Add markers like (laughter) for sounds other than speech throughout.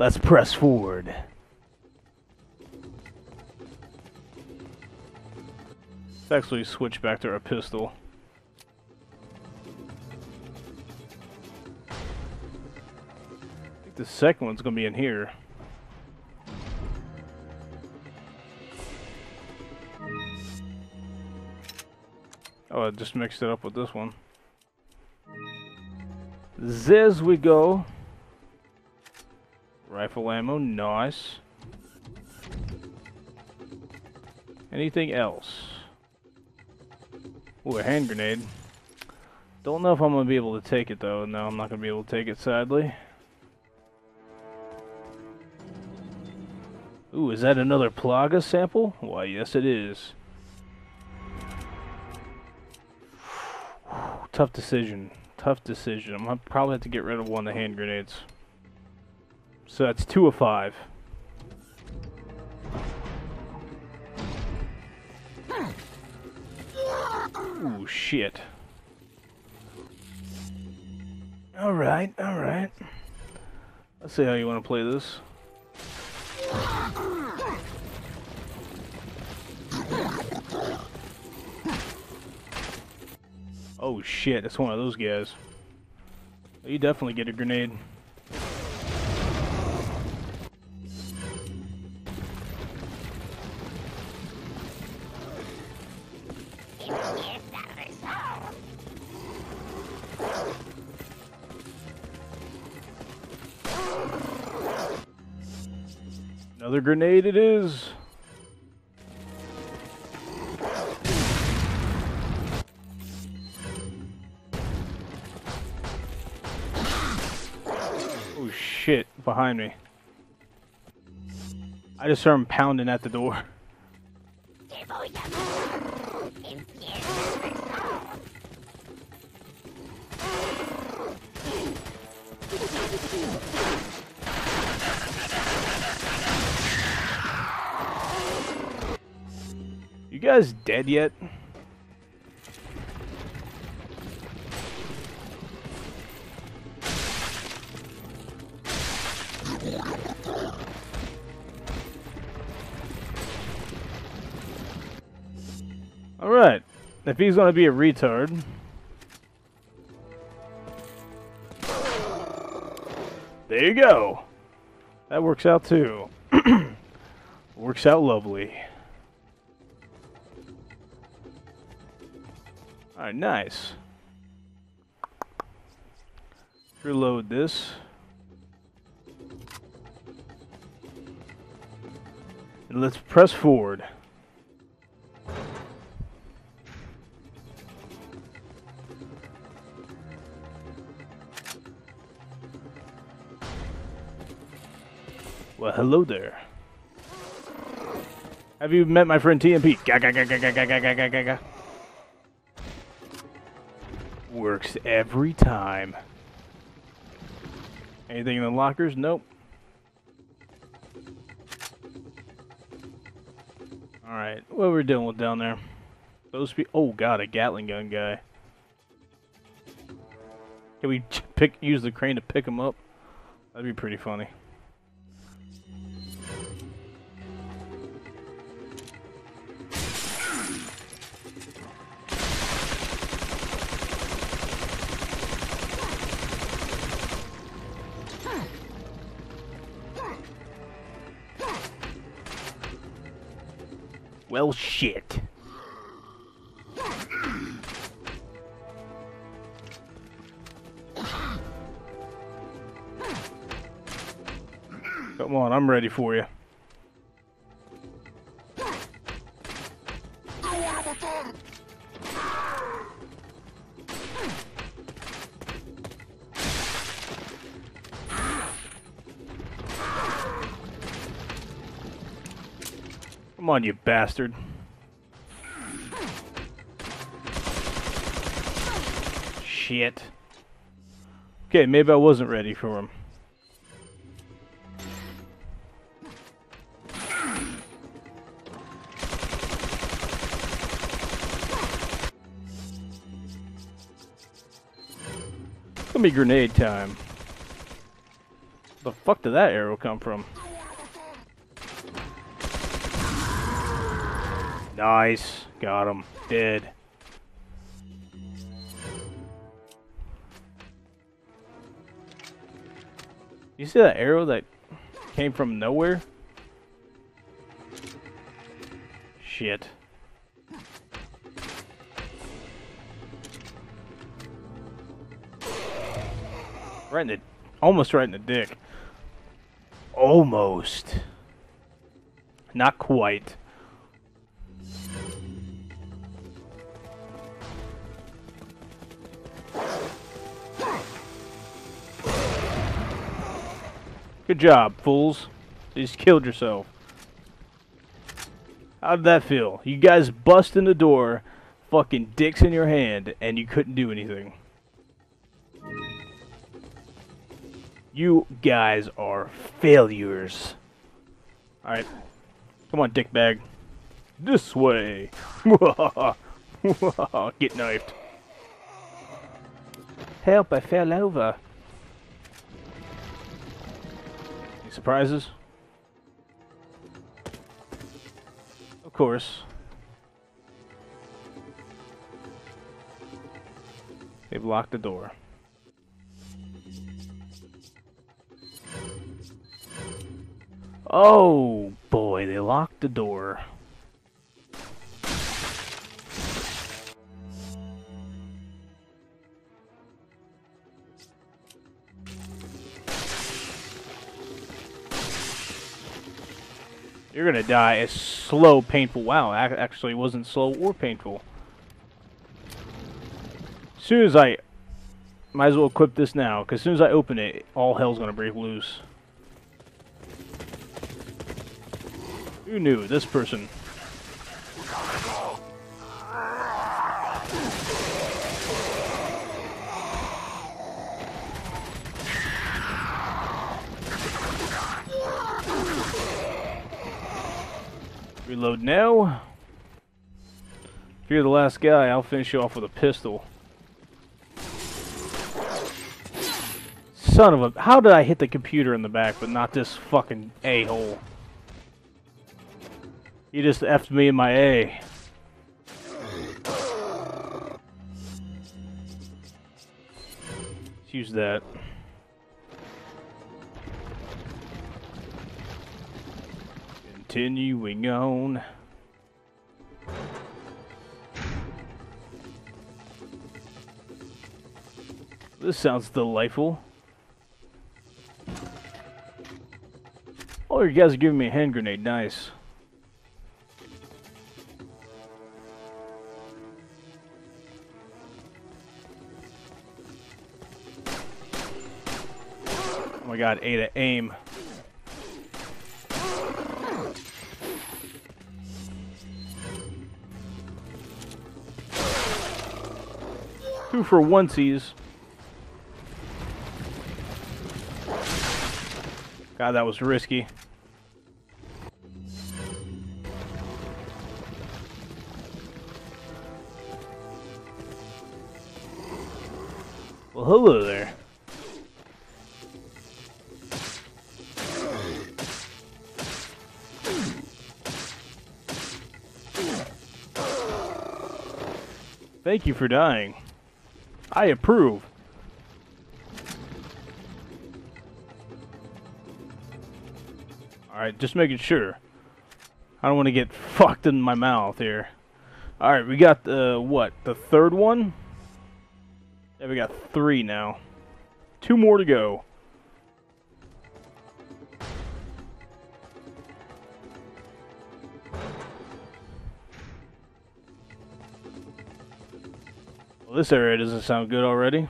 Let's press forward. Let's actually switch back to our pistol. I think the second one's gonna be in here. Oh, I just mixed it up with this one. There we go. Rifle ammo, nice. Anything else? Ooh, a hand grenade. Don't know if I'm gonna be able to take it though. No, I'm not gonna be able to take it, sadly. Ooh, is that another Plaga sample? Why, yes it is. (sighs) Tough decision. Tough decision. I'm gonna probably have to get rid of one of the hand grenades. So that's two of five. Ooh, shit. Alright, alright. Let's see how you want to play this. Oh shit, it's one of those guys. You definitely get a grenade. Another grenade it is. Oh shit, behind me. I just heard him pounding at the door. (laughs) You guys dead yet? Alright. If he's gonna be a retard. There you go. That works out too. (clears throat) works out lovely. Alright, nice. Reload this. And let's press forward. Well, hello there. Have you met my friend TMP? Ga ga ga Works every time. Anything in the lockers? Nope. Alright, what we're dealing with down there? Those be oh god, a Gatling gun guy. Can we (laughs) pick use the crane to pick him up? That'd be pretty funny. Well, shit. Come on, I'm ready for you. On, you bastard. Shit. Okay, maybe I wasn't ready for him. It's gonna be grenade time. The fuck did that arrow come from? Nice. Got him. Dead. You see that arrow that came from nowhere? Shit. Right in the, almost right in the dick. Almost. Not quite. Good job, fools. You just killed yourself. How'd that feel? You guys bust in the door, fucking dicks in your hand, and you couldn't do anything. You guys are failures. Alright. Come on, dickbag. This way. (laughs) Get knifed. Help, I fell over. Any surprises? Of course. They've locked the door. Oh boy, they locked the door. You're gonna die a slow, painful. Wow, actually wasn't slow or painful. As soon as I... Might as well equip this now, because as soon as I open it, all hell's gonna break loose. Who knew? This person. Reload now. If you're the last guy, I'll finish you off with a pistol. Son of a... How did I hit the computer in the back, but not this fucking a-hole? He just effed me in my A. Let's use that. Continuing on. This sounds delightful. Oh, you guys are giving me a hand grenade. Nice. Oh my god, Ada, aim. Two for onesies. God, that was risky. Well, hello there. Thank you for dying. I approve. Alright, just making sure. I don't want to get (laughs) fucked in my mouth here. Alright, we got the, what, the third one? Yeah, we got three now. Two more to go. This area doesn't sound good already.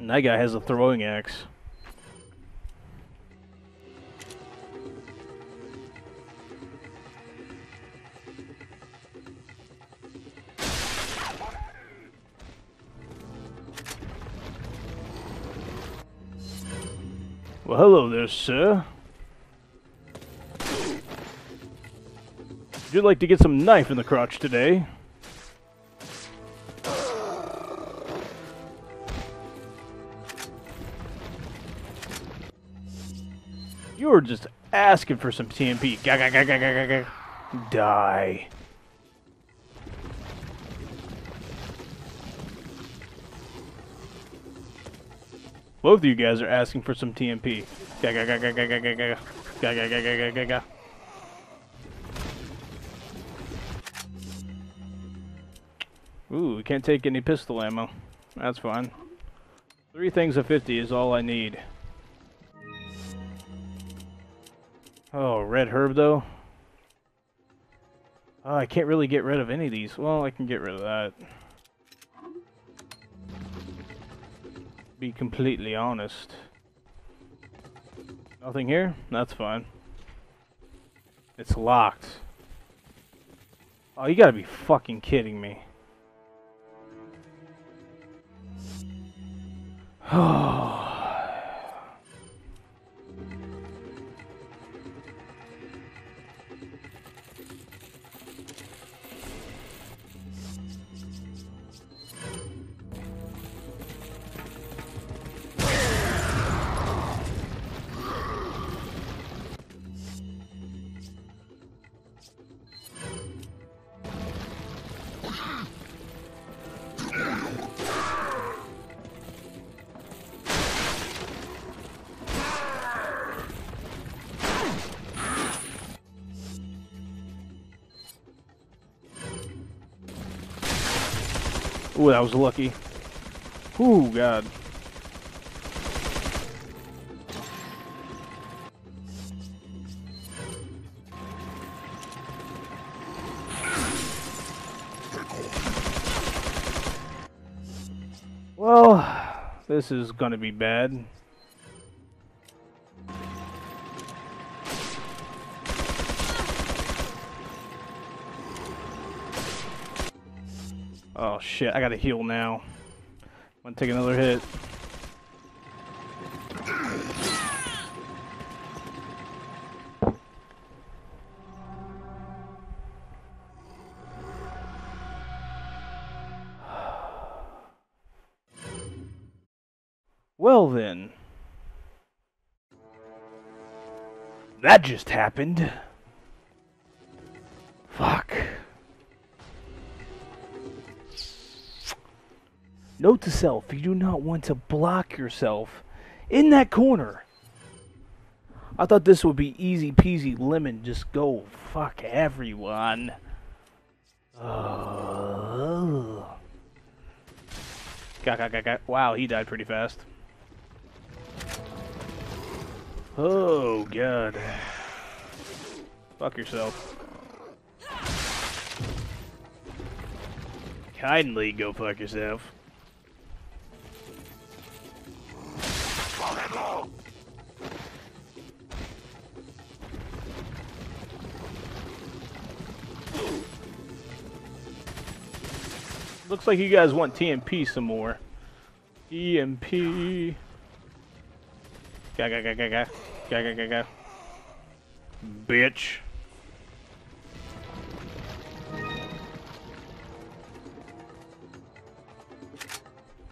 And that guy has a throwing axe. Well, hello there, sir. Would you like to get some knife in the crotch today? You were just asking for some TMP. Gah, gah, gah. Die. Both of you guys are asking for some TMP. Gah, gah. Ooh, we can't take any pistol ammo. That's fine. Three things of 50 is all I need. Oh, red herb though? Oh, I can't really get rid of any of these. Well, I can get rid of that. Be completely honest. Nothing here? That's fine. It's locked. Oh, you gotta be fucking kidding me. (sighs) Oh. Ooh, that was lucky. Ooh, God. This is gonna be bad. Oh shit, I gotta heal now. I'm gonna take another hit. Then. That just happened. Fuck. Note to self, you do not want to block yourself in that corner. I thought this would be easy peasy lemon, just go fuck everyone. Uh, got, got, got, got. Wow, he died pretty fast. Oh, God. Fuck yourself. Kindly go fuck yourself. Looks like you guys want TMP some more. TMP. Ga ga ga ga ga. Ga go, go, go. Bitch.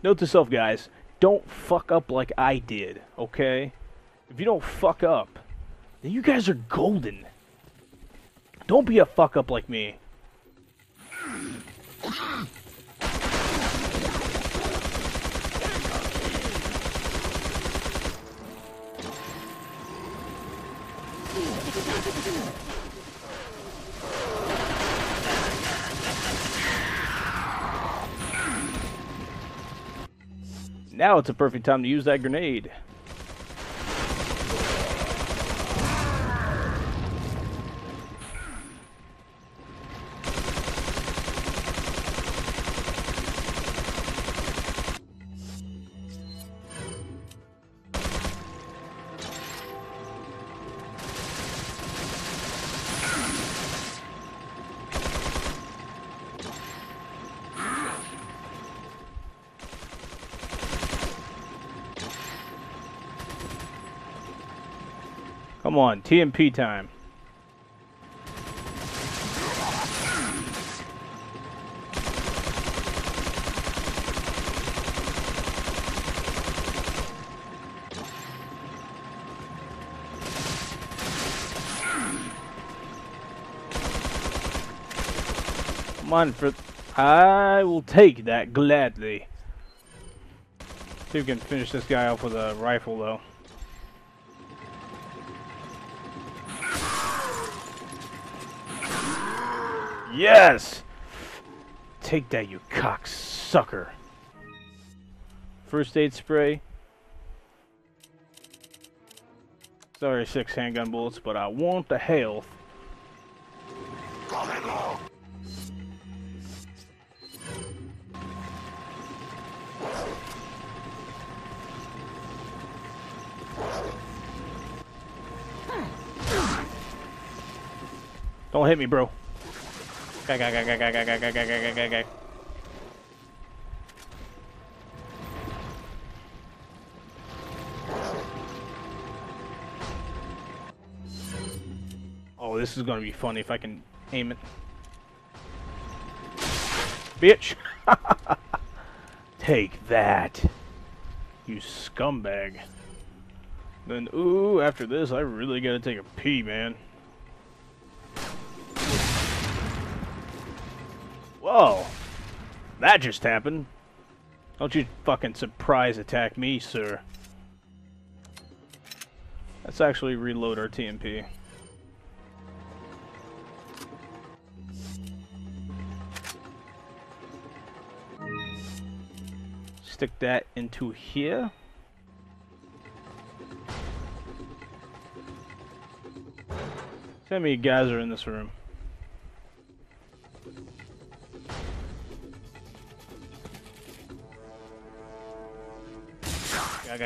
Note to self, guys. Don't fuck up like I did, okay? If you don't fuck up, then you guys are golden. Don't be a fuck up like me. Now it's a perfect time to use that grenade. Come on, TMP time. Come on, for I will take that gladly. See if we can finish this guy off with a rifle, though. Yes! Take that, you cocksucker. First aid spray. Sorry, six handgun bullets, but I want the health. Don't hit me, bro. Oh, this is gonna be funny if I can aim it. Bitch! (laughs) Take that, you scumbag. Then, ooh, after this, I really gotta take a pee, man. Whoa! That just happened. Don't you fucking surprise attack me, sir. Let's actually reload our TMP. Stick that into here. how many guys are in this room? Go,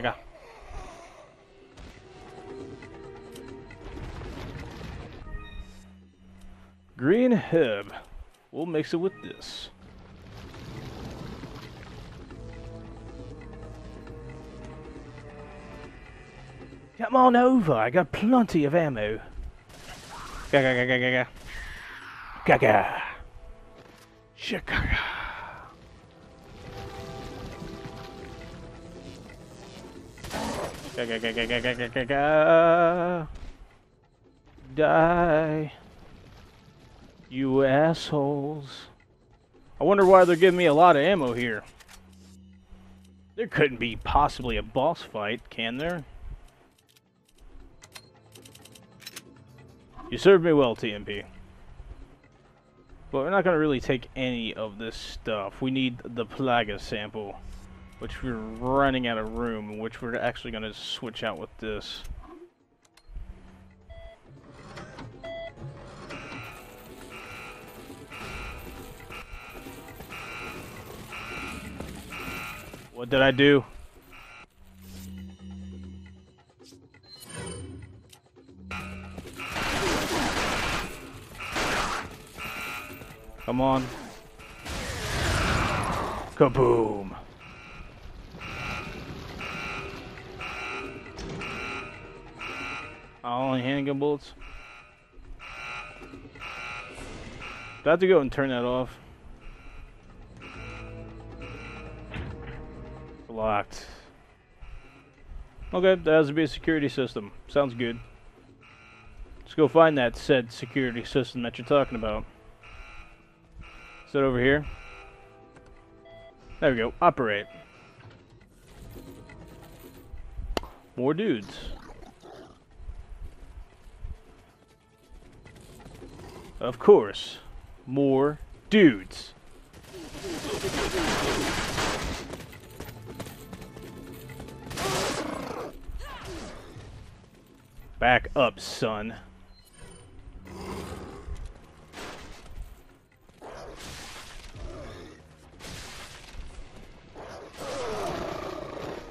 go. Green herb. We'll mix it with this. Come on over, I got plenty of ammo. Gaga gaga gaga. Gaga. Chicago. Gaga gaga gaga gaga gaga. Die. You assholes. I wonder why they're giving me a lot of ammo here. There couldn't be possibly a boss fight, can there? You served me well, TMP. But we're not going to really take any of this stuff. We need the Plaga sample, which we're running out of room, which we're actually going to switch out with this. What did I do? Come on. Kaboom. Only handgun bullets. I have to go and turn that off? Locked. Okay, that has to be a security system. Sounds good. Let's go find that said security system that you're talking about. Is it over here? There we go. Operate. More dudes. Of course. More dudes. Back up, son.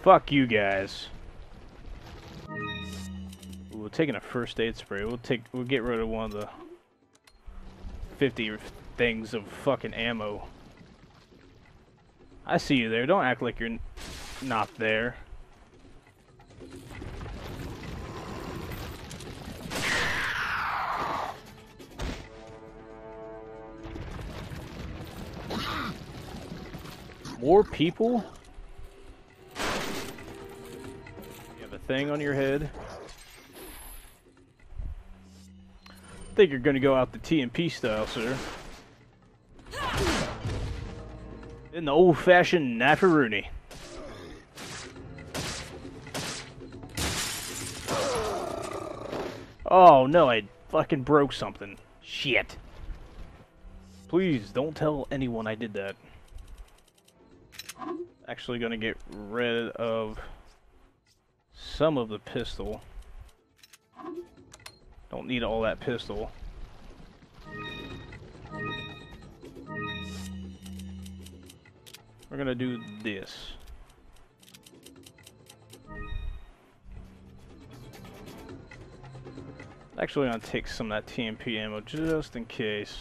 Fuck you guys. We're taking a first aid spray. We'll take. We'll get rid of one of the 50 things of fucking ammo. I see you there. Don't act like you're not there. More people? You have a thing on your head. Think you're gonna go out the TMP style, sir. In the old-fashioned Nafaruni. Oh no, I fucking broke something. Shit. Please, don't tell anyone I did that. Actually gonna get rid of some of the pistol. Don't need all that pistol. We're gonna do this. Actually, I'm gonna take some of that TMP ammo just in case.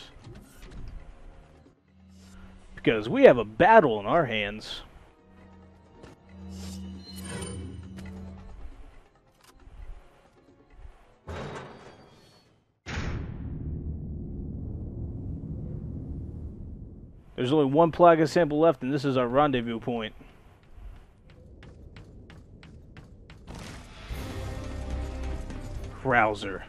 Because we have a battle in our hands. There's only one Plaga sample left, and this is our rendezvous point. Krauser.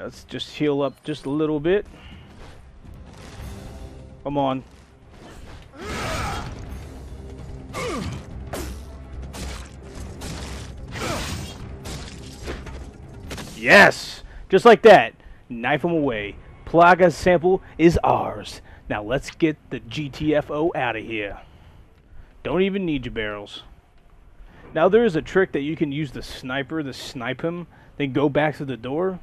let's just heal up just a little bit. Come on. Yes! Just like that. Knife him away. Plaga's sample is ours. Now let's get the GTFO out of here. Don't even need your barrels. Now there is a trick that you can use the sniper to snipe him, then go back to the door.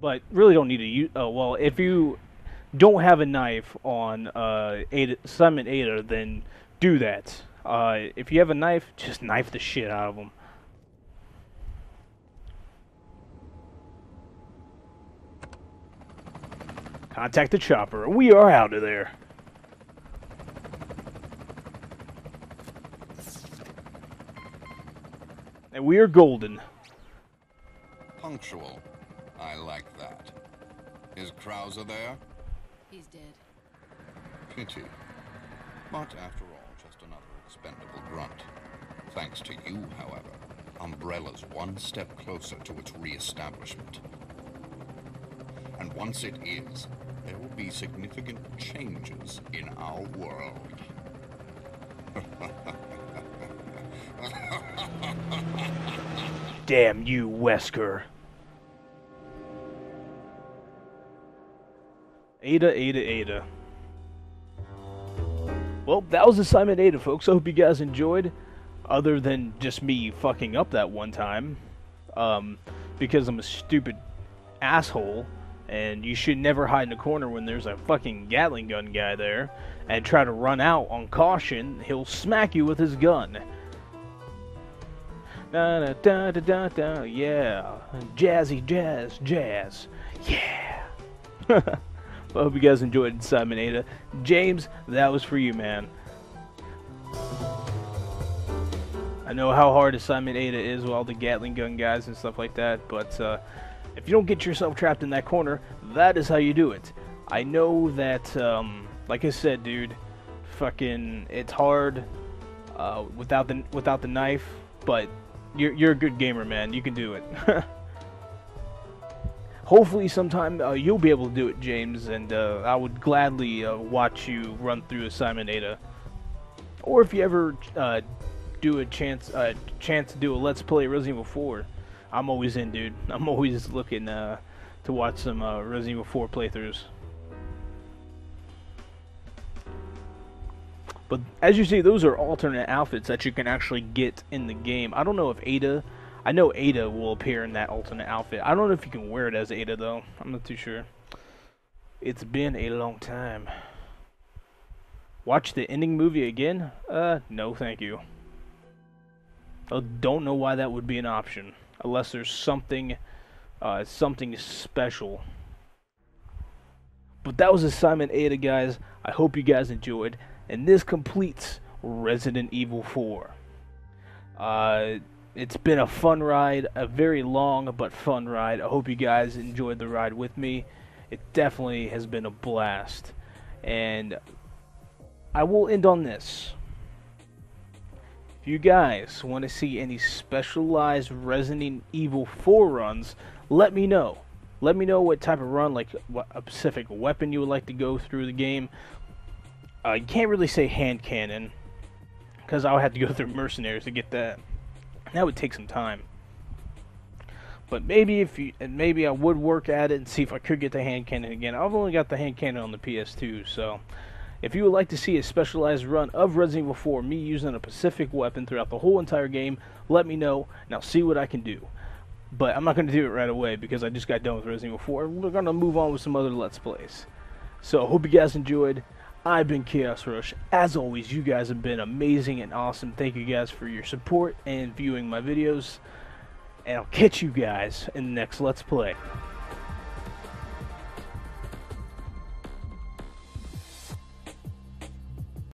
But really don't need to use... Oh, well, if you don't have a knife on uh, Ada, Simon Ada, then do that. Uh, if you have a knife, just knife the shit out of them. Contact the chopper. We are out of there. And we are golden. Punctual. I like that. Is Krauser there? He's dead. Pity. But after all, just another expendable grunt. Thanks to you, however, Umbrella's one step closer to its re-establishment. And once it is, there will be significant changes in our world. (laughs) Damn you, Wesker. Ada, Ada, Ada. Well, that was Assignment Ada, folks. I hope you guys enjoyed. Other than just me fucking up that one time. Um, because I'm a stupid asshole and you should never hide in a corner when there's a fucking Gatling gun guy there and try to run out on caution, he'll smack you with his gun. Da da da da da da, yeah. Jazzy jazz, jazz, yeah. (laughs) I hope you guys enjoyed Simon Ada. James, that was for you, man. I know how hard Simon Ada is with all the Gatling gun guys and stuff like that, but uh, if you don't get yourself trapped in that corner, that is how you do it. I know that, um, like I said, dude, fucking, it's hard uh, without the without the knife, but you're you're a good gamer, man. You can do it. (laughs) Hopefully, sometime uh, you'll be able to do it, James, and uh, I would gladly uh, watch you run through Assignment Ada. Or if you ever uh, do a chance uh, chance to do a Let's Play Resident Evil 4 I'm always in, dude. (laughs) I'm always looking uh, to watch some uh, Resident Evil 4 playthroughs. But as you see, those are alternate outfits that you can actually get in the game. I don't know if Ada... I know Ada will appear in that alternate outfit. I don't know if you can wear it as Ada, though. I'm not too sure. It's been a long time. Watch the ending movie again? Uh, no thank you. I don't know why that would be an option unless there's something uh, something special. But that was assignment Ada, guys. I hope you guys enjoyed, and this completes Resident Evil 4. Uh, it's been a fun ride, a very long but fun ride. I hope you guys enjoyed the ride with me. It definitely has been a blast, and I will end on this. You guys want to see any specialized Resident Evil 4 runs, let me know. Let me know what type of run, like what a specific weapon you would like to go through the game. Uh, you can't really say hand cannon, because I would have to go (laughs) through mercenaries to get that. That would take some time. But maybe if you, and maybe I would work at it and see if I could get the hand cannon again. I've only got the hand cannon on the PS2, so if you would like to see a specialized run of Resident Evil 4, me using a Pacific weapon throughout the whole entire game, let me know, and I'll see what I can do. But I'm not going to do it right away because I just got done with Resident Evil 4. We're going to move on with some other Let's Plays. So, I hope you guys enjoyed. I've been KaosRush. As always, you guys have been amazing and awesome. Thank you guys for your support and viewing my videos. And I'll catch you guys in the next Let's Play.